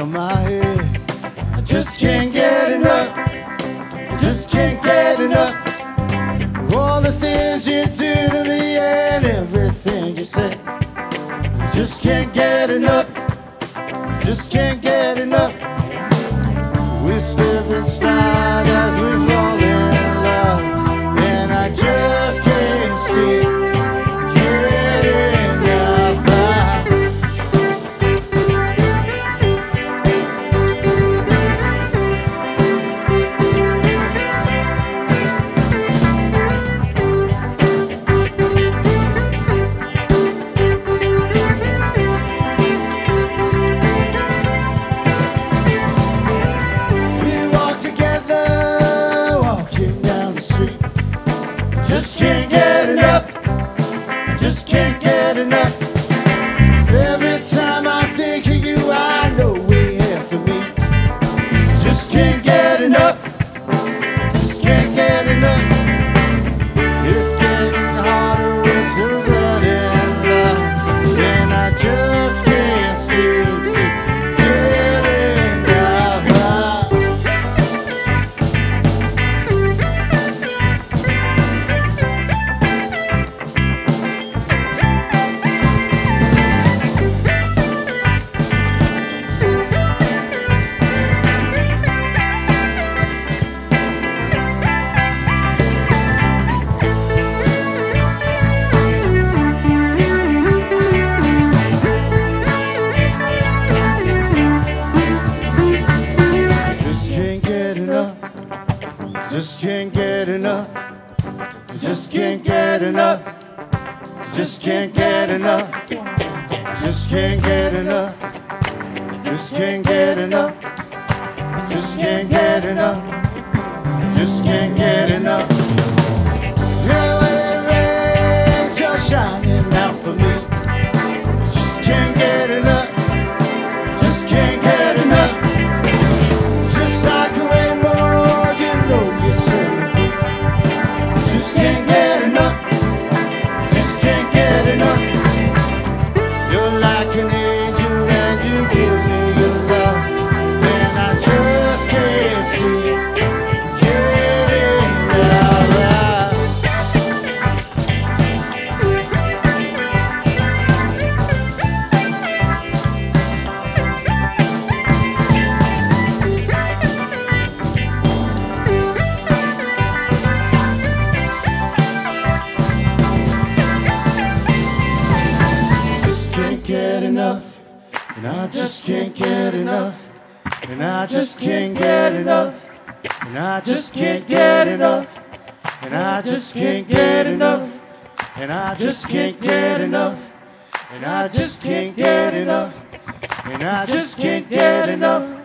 of my head. I just can't get enough. I just can't get enough. Of all the things you do to me and everything you say. I just can't get enough. I just can't get enough. We slip and slide as we fall. Street. Just can't get enough. Just can't get enough. Just can't get enough. Just can't get enough. Just can't get enough. Just can't get enough. Just can't get enough. Just can't get enough. Just can't get enough. Get enough, and I just can't get enough, and I just can't get enough, and I just can't get enough, and I just can't get enough, and I just can't get enough, and I just can't get enough, and I just can't get enough.